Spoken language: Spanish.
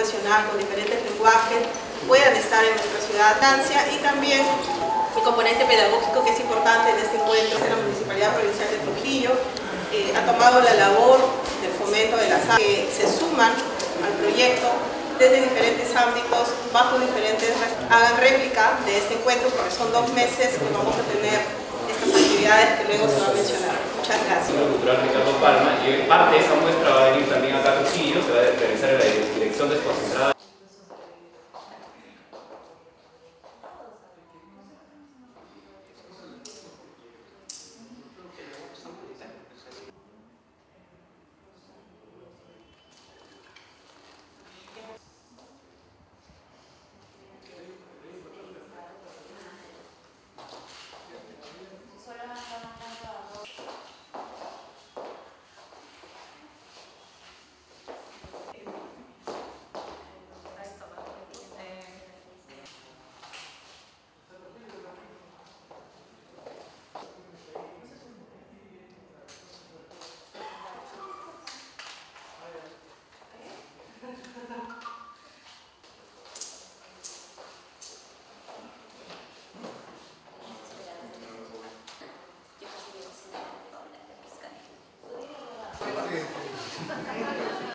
nacional con diferentes lenguajes puedan estar en nuestra ciudad Francia y también el componente pedagógico que es importante en este encuentro de la Municipalidad Provincial de Trujillo eh, ha tomado la labor del fomento de las que se suman al proyecto desde diferentes ámbitos, bajo diferentes, hagan réplica de este encuentro porque son dos meses que vamos a tener estas actividades que luego se va a mencionar. Muchas gracias. Cultural Ricardo Palma y parte de esa muestra va a venir también acá a Trujillo, se va a realizar en la dirección すいません。